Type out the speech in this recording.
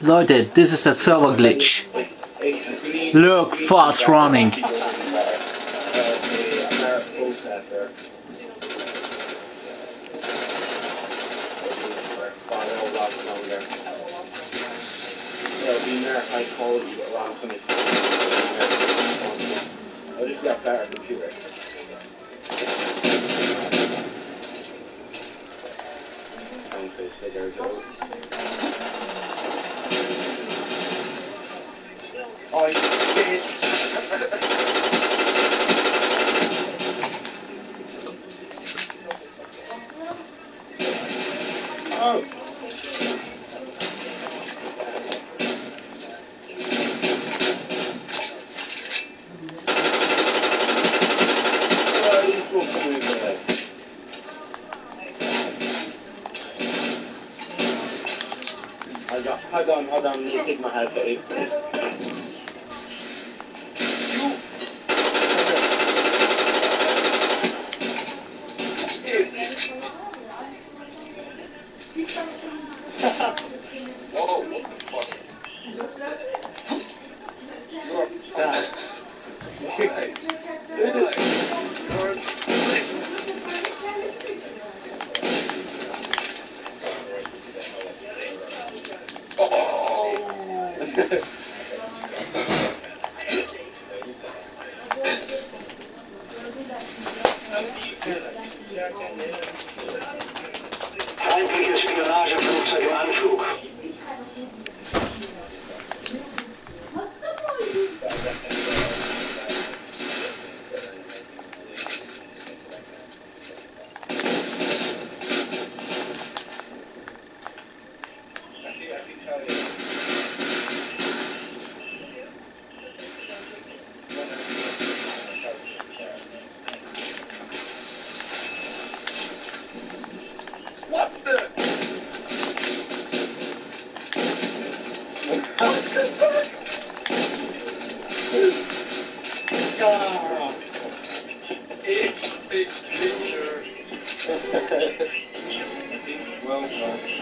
Leute, this is a server glitch. Look, fast running. Hold on, hold on, let me take my headset off. Oh, bad. Feindliches Spionageflugzeug im Tá, viagem Picture. well